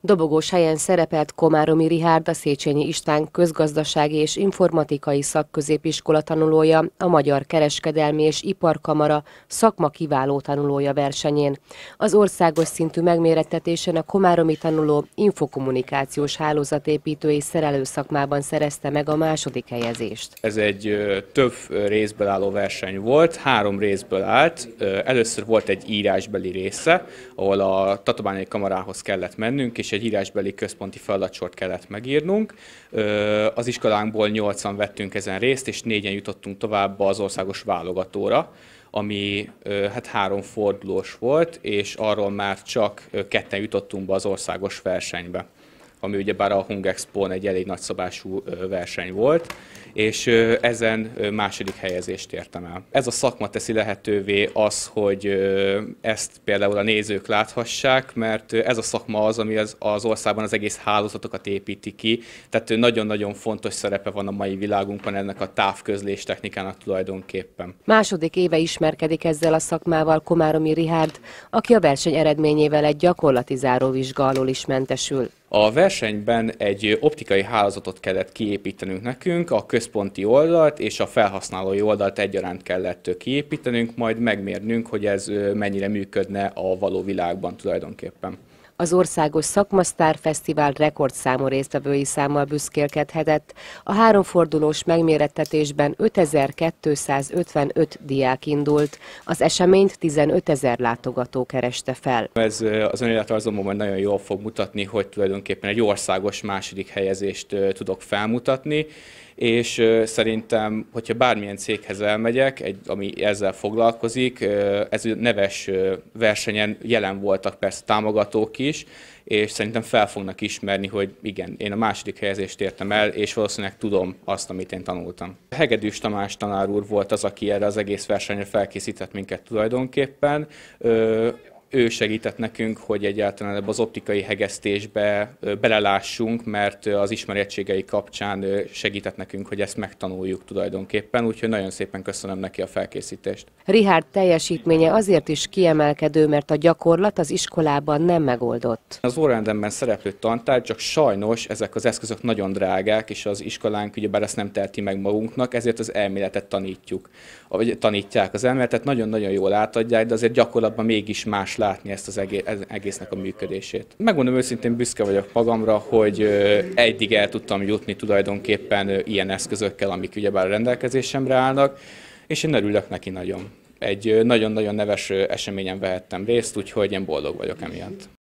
Dobogós helyen szerepelt Komáromi Rihárd, a Széchenyi István közgazdasági és informatikai szakközépiskola tanulója, a Magyar Kereskedelmi és Iparkamara szakma kiváló tanulója versenyén. Az országos szintű megmérettetésen a Komáromi tanuló infokommunikációs hálózatépítő és szerelő szakmában szerezte meg a második helyezést. Ez egy több részből álló verseny volt, három részből állt. Először volt egy írásbeli része, ahol a tatabányai kamarához kellett mennünk, és egy írásbeli központi feladatsort kellett megírnunk. Az iskolánkból nyolcan vettünk ezen részt, és négyen jutottunk tovább az országos válogatóra ami hát három fordulós volt, és arról már csak ketten jutottunk be az országos versenybe ami ugyebár a Hung Expo egy elég nagyszabású verseny volt, és ezen második helyezést értem el. Ez a szakma teszi lehetővé az, hogy ezt például a nézők láthassák, mert ez a szakma az, ami az, az országban az egész hálózatokat építi ki, tehát nagyon-nagyon fontos szerepe van a mai világunkban ennek a távközlés technikának tulajdonképpen. Második éve ismerkedik ezzel a szakmával Komáromi Rihárd, aki a verseny eredményével egy gyakorlati záróvizsga alól is mentesül. A versenyben egy optikai hálózatot kellett kiépítenünk nekünk, a központi oldalt és a felhasználói oldalt egyaránt kellett kiépítenünk, majd megmérnünk, hogy ez mennyire működne a való világban tulajdonképpen az Országos Szakmasztár Fesztivál rekordszámú résztvevői számmal büszkélkedhetett. A háromfordulós megmérettetésben 5255 diák indult. Az eseményt 15 ezer látogató kereste fel. Ez az önéletrajzomban nagyon jól fog mutatni, hogy tulajdonképpen egy országos második helyezést tudok felmutatni, és szerintem, hogyha bármilyen céghez elmegyek, egy, ami ezzel foglalkozik, ez neves versenyen jelen voltak persze támogatók is, és szerintem fel fognak ismerni, hogy igen, én a második helyezést értem el, és valószínűleg tudom azt, amit én tanultam. Hegedűs Tamás tanár úr volt az, aki erre az egész versenyre felkészített minket tulajdonképpen ő segített nekünk, hogy egyáltalán ebbe az optikai hegesztésbe belelássunk, mert az ismerettségei kapcsán segített nekünk, hogy ezt megtanuljuk tulajdonképpen, úgyhogy nagyon szépen köszönöm neki a felkészítést. Richard teljesítménye azért is kiemelkedő, mert a gyakorlat az iskolában nem megoldott. Az órarendemben szereplő tantár, csak sajnos ezek az eszközök nagyon drágák, és az iskolánk ugyebár ezt nem terti meg magunknak, ezért az elméletet tanítjuk, vagy tanítják az elméletet, nagyon-nagyon jól átadják, de azért gyakorlatban mégis más látni ezt az egésznek a működését. Megmondom őszintén, büszke vagyok magamra, hogy eddig el tudtam jutni tulajdonképpen ilyen eszközökkel, amik ugyebár a rendelkezésemre állnak, és én örülök neki nagyon. Egy nagyon-nagyon neves eseményen vehettem részt, úgyhogy én boldog vagyok emiatt.